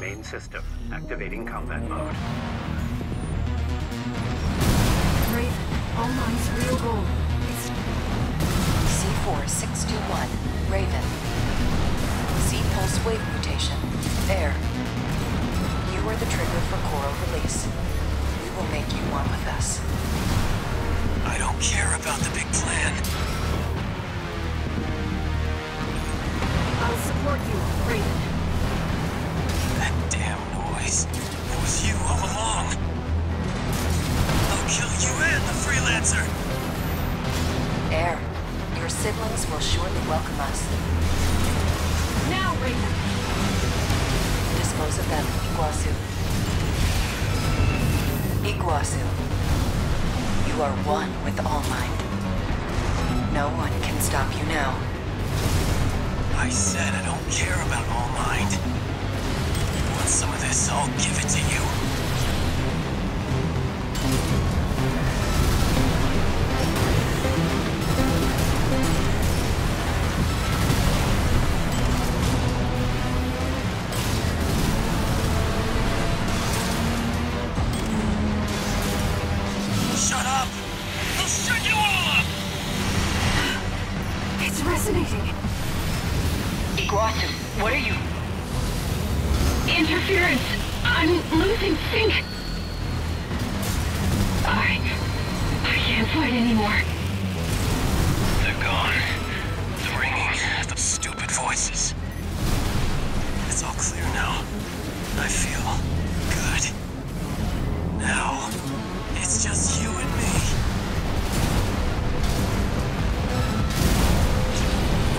Main system, activating combat mode. Raven, ALLMIND's real goal is C4621, Raven. Z-pulse wave mutation. There. You are the trigger for coral release. We will make you one with us. I don't care about the big plan. I'll support you, siblings will surely welcome us. Now, Raven! Dispose of them, Iguazu. Iguazu. You are one with All Might. No one can stop you now. I said I don't care about All Mind. You want some of this? I'll give it to you. Shut you all up! It's resonating. Iguazu, what are you? Interference. I'm losing sync. I... I can't fight anymore. They're gone. The ringing, the stupid voices. It's all clear now. I feel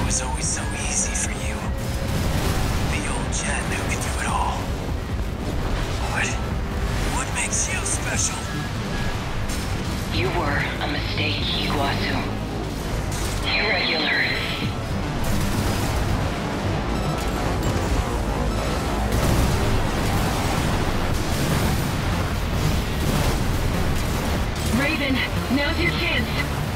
was always so easy for you. The old gen who could do it all. What? What makes you special? You were a mistake, Iguazu. Irregular. Raven, now's your chance.